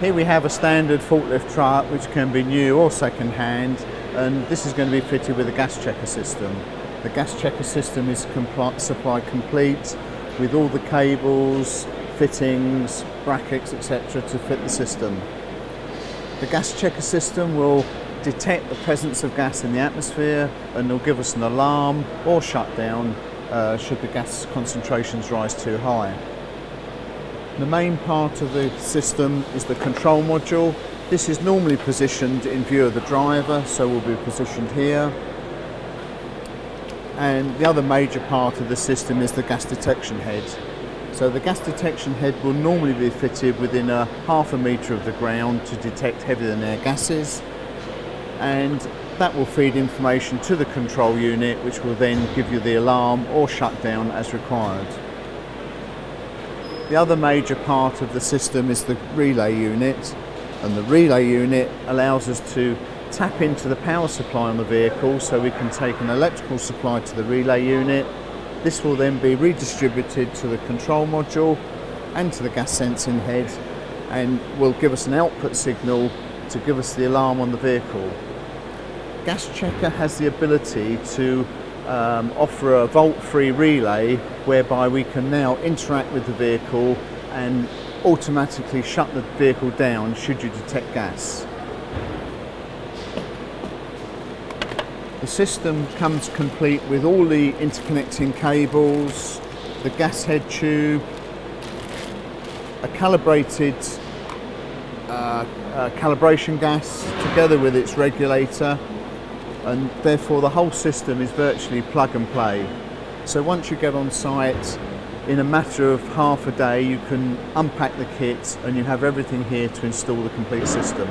Here we have a standard forklift truck which can be new or second hand and this is going to be fitted with a Gascheka system. The Gascheka system is compl supplied complete with all the cables, fittings, brackets etc to fit the system. The Gascheka system will detect the presence of gas in the atmosphere and will give us an alarm or shut down uh, should the gas concentrations rise too high. The main part of the system is the control module. This is normally positioned in view of the driver, so we'll be positioned here. And the other major part of the system is the gas detection head. So the gas detection head will normally be fitted within a half a metre of the ground to detect heavier than air gases. And that will feed information to the control unit, which will then give you the alarm or shut down as required. The other major part of the system is the relay unit and the relay unit allows us to tap into the power supply on the vehicle so we can take an electrical supply to the relay unit. This will then be redistributed to the control module and to the gas sensing head and will give us an output signal to give us the alarm on the vehicle. Gascheka has the ability to um, offer a volt-free relay whereby we can now interact with the vehicle and automatically shut the vehicle down should you detect gas. The system comes complete with all the interconnecting cables, the gas head tube, a calibrated uh, uh, calibration gas together with its regulator and therefore the whole system is virtually plug and play. So once you get on site, in a matter of half a day you can unpack the kit and you have everything here to install the complete system.